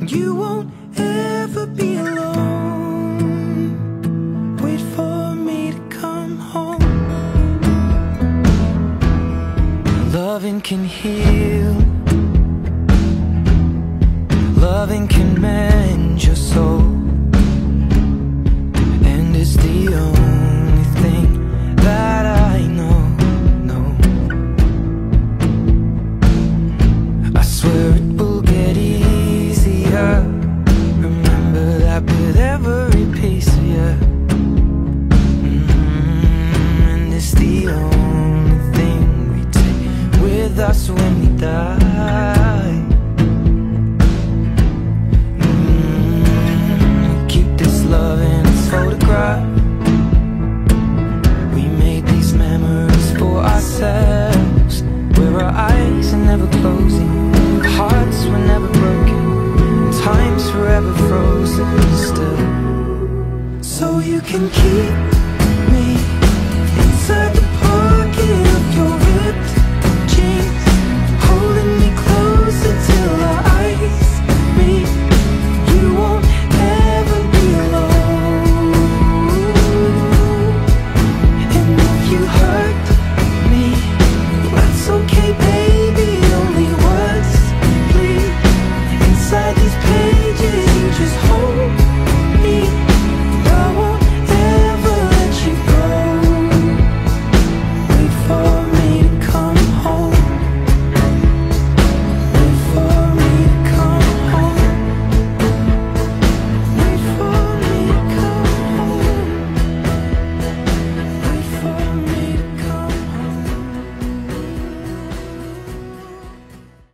And you won't ever be alone. Wait for me to come home. Loving can heal. Loving can mend your soul. never closing, hearts were never broken, time's forever frozen still. So you can keep